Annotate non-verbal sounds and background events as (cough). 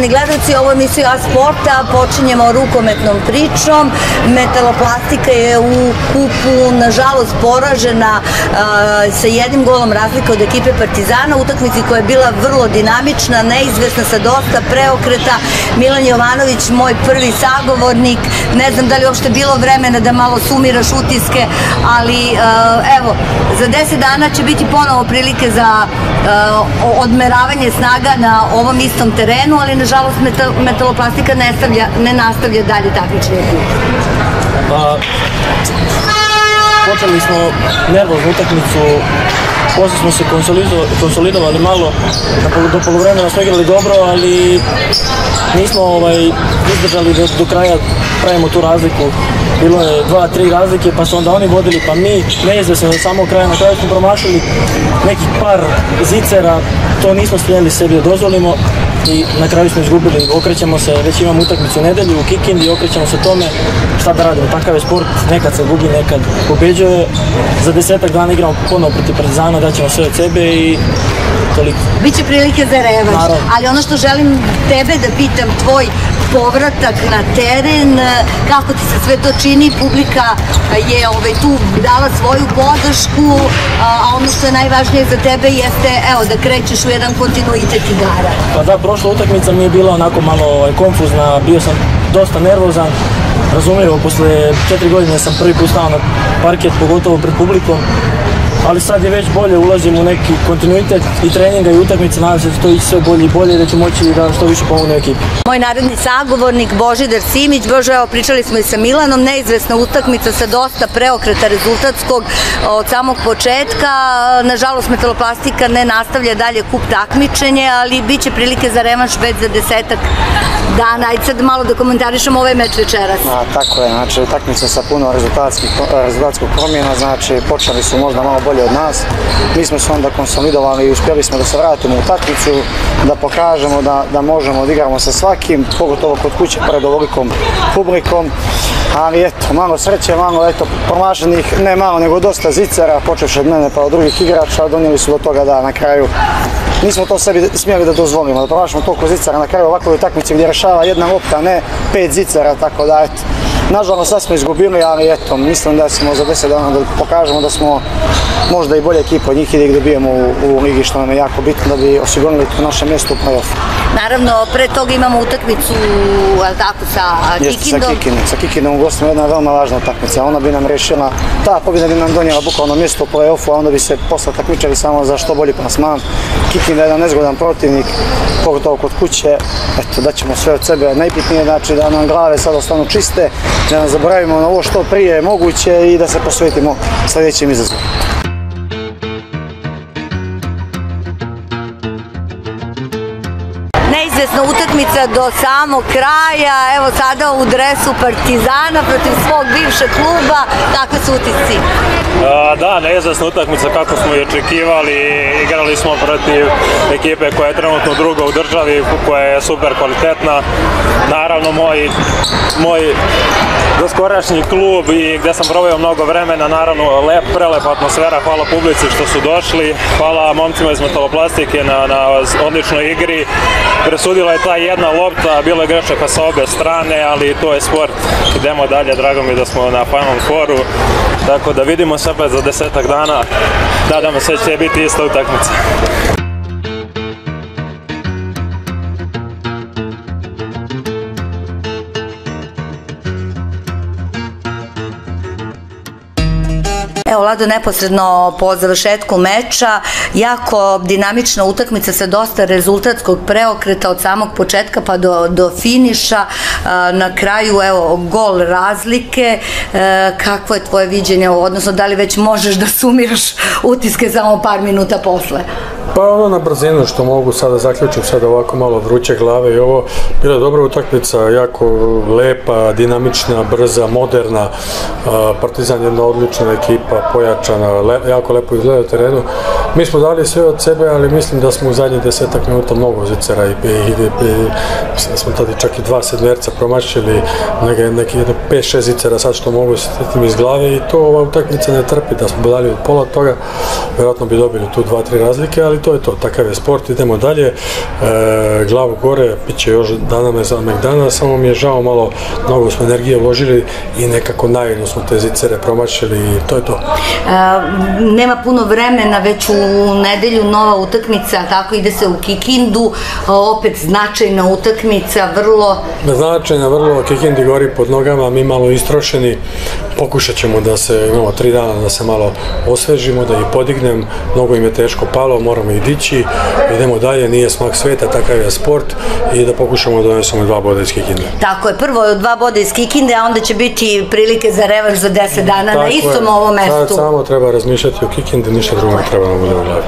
Poštovani gledalci, ovo je emisija Sporta, počinjemo rukometnom pričom. Metaloplastika je u kupu, nažalost, poražena sa jednim golom razlika od ekipe Partizana, utakmici koja je bila vrlo dinamična, neizvesna sa dosta preokreta. Milan Jovanović, moj prvi sagovornik, ne znam da li uopšte bilo vremena da malo sumiraš utiske, ali evo, za deset dana će biti ponovo prilike za odmeravanje snaga na ovom istom terenu, ali nažalost metaloplastika ne, stavlja, ne nastavlja dalje takmičenje. Pa, počeli smo nervoznu utakmicu, posle smo se konsolidovali malo, do polovremena smo igrali dobro, ali nismo ovaj, izdržali do, do kraja pravimo tu razliku. Bilo je dva, tri razlike, pa su onda oni vodili, pa mi neizvesno do samog kraja. Na kraju smo promašili nekih par zicera, to nismo smjeli sebi da dozvolimo i na kraju smo izgubili, okrećemo se, već imamo utakmicu u nedelju u Kikindi, okrećemo se tome, šta da radimo, takav je sport, nekad se gubi, nekad pobeđuje, za desetak dana igramo ponovo protiv Partizana, daćemo sve od sebe i toliko. Biće prilike za revanš, ali ono što želim tebe da pitam, tvoj povratak na teren, kako ti se sve to čini, publika je ovaj, tu dala svoju podršku, a ono što je najvažnije za tebe jeste evo, da krećeš u jedan kontinuitet igara. Pa da, prošla utakmica mi je bila onako malo ovaj, konfuzna, bio sam dosta nervozan, razumljivo, posle četiri godine sam prvi put stao na parket, pogotovo pred publikom, ali sad je već bolje, ulazim u neki kontinuitet i treninga i utakmice, nadam se da to ići sve bolje i bolje da će moći da što više pomogne ekipi. Moj naredni sagovornik Božidar Simić, Božo, evo pričali smo i sa Milanom, neizvesna utakmica sa dosta preokreta rezultatskog od samog početka, nažalost metaloplastika ne nastavlja dalje kup takmičenje, ali bit će prilike za revanš već za desetak dana. Ajde sad malo da komentarišemo ovaj meč večeras. A, tako je, znači utakmica sa puno rezultatskog promjena, znači počeli su možda malo bolje od nas. Mi smo se onda konsolidovali i uspjeli smo da se vratimo u utakmicu, da pokažemo da, da možemo da igramo sa svakim, pogotovo kod kuće pred ovolikom publikom. Ali eto, malo sreće, malo eto, promašenih, ne malo, nego dosta zicera, počevši od mene pa od drugih igrača, donijeli su do toga da na kraju nismo to sebi smjeli da dozvolimo, da promašamo toliko zicera na kraju ovakve utakmice gdje rešava jedna lopta, ne pet zicera, tako da eto. Nažalost sad smo izgubili, ali eto, mislim da smo za 10 dana da pokažemo da smo možda i bolja ekipa od njih i da ih dobijemo u, u ligi što nam je jako bitno da bi osigurali naše mjesto u play-offu. Naravno, pre toga imamo utakmicu, ali tako, sa Kikindom. Sa Kikindom, sa Kikindom u gostima jedna veoma važna utakmica. Ona bi nam rešila, ta pobjeda bi nam donijela bukvalno mjesto u play-offu, a onda bi se posle takmičali samo za što bolji plasman. Kikind je jedan nezgodan protivnik, pogotovo kod kuće. Eto, da ćemo sve od sebe. Najbitnije znači da nam glave sad ostanu čiste, da nam zaboravimo na ovo što prije moguće i da se posvetimo sljedećim izazovom. Neizvesna utakmica do samog kraja, evo sada u dresu Partizana protiv svog bivšeg kluba, kakve su utisci? Da, neizvesna utakmica kako smo i očekivali, igrali smo protiv ekipe koja je trenutno druga u državi, koja je super kvalitetna. Naravno, moj, moj doskorašnji klub i gde sam proveo mnogo vremena, naravno lep, prelepa atmosfera, hvala publici što su došli, hvala momcima iz metaloplastike na, na odličnoj igri, presudila je ta jedna lopta, bilo je grešaka sa obe strane, ali to je sport. Idemo dalje, drago mi da smo na Final Fouru, tako da vidimo se opet za desetak dana. Nadamo se da će biti ista utakmica. Evo, Lado, neposredno po završetku meča, jako dinamična utakmica sa dosta rezultatskog preokreta od samog početka pa do, do finiša. Na kraju, evo, gol razlike. Kakvo je tvoje viđenje, odnosno da li već možeš da sumiraš (laughs) utiske samo par minuta posle? Pa ono na brzinu što mogu sada zaključim sada ovako malo vruće glave i ovo bila dobra utakmica, jako lepa, dinamična, brza, moderna. Partizan je jedna odlična ekipa, pojačana, le, jako lepo izgleda terenu. Mi smo dali sve od sebe, ali mislim da smo u zadnjih desetak minuta mnogo zicera i, i, i, i mislim da smo tada čak i dva sedmerca promašili, neke, pet, šest zicera sad što mogu sjetim iz glave i to ova utakmica ne trpi, da smo dali od pola toga, vjerojatno bi dobili tu dva, tri razlike, ali ali to je to, takav je sport, idemo dalje, e, glavu gore, bit će još dana za dana, samo mi je žao malo, mnogo smo energije uložili i nekako najedno smo te zicere promašili i to je to. E, nema puno vremena, već u nedelju nova utakmica, tako ide se u Kikindu, opet značajna utakmica, vrlo... Značajna, vrlo, Kikindi gori pod nogama, mi malo istrošeni, pokušat ćemo da se, imamo tri dana da se malo osvežimo, da ih podignem, mnogo im je teško palo, moramo ih dići, idemo dalje, nije smak sveta, takav je sport i da pokušamo da donesemo dva boda iz Kikinde. Tako je, prvo dva boda iz Kikinde, a onda će biti prilike za revanš za 10 dana Tako na istom je. ovom Sad mestu. samo treba razmišljati o Kikindi, ništa drugo ne treba da bude u glavi.